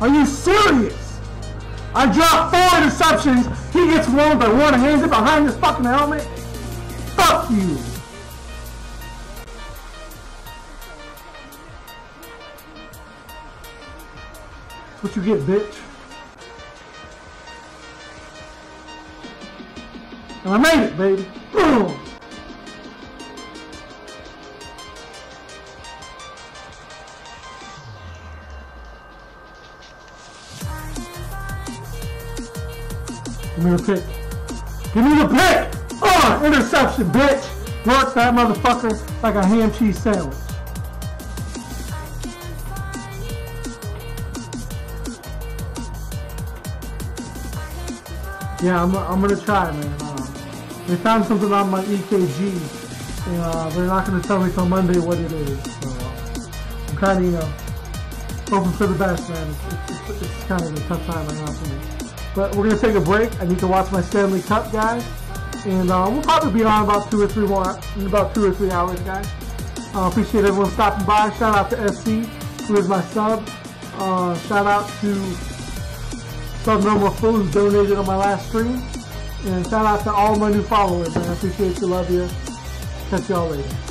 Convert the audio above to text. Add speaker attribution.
Speaker 1: Are you serious? I dropped four interceptions. He gets one by one hands it behind his fucking helmet. Fuck you. That's what you get, bitch. And I made it, baby. Boom. Give me the pick. Give me the pick! Oh, interception, bitch! Work that motherfucker like a ham cheese sandwich. Yeah, I'm, I'm gonna try, man. Uh, they found something on my EKG, and uh, they're not gonna tell me till Monday what it is. So uh, I'm kind of, you know, hoping for the best, man. It's, it's, it's, kind of a tough time right now for me. But we're gonna take a break. I need to watch my Stanley Cup, guys, and uh, we'll probably be on about two or three more, in about two or three hours, guys. Uh, appreciate everyone stopping by. Shout out to SC, who is my sub. Uh, shout out to Sub No More Fool, who donated on my last stream. And shout out to all my new followers, man. I appreciate you, love you. Catch y'all later.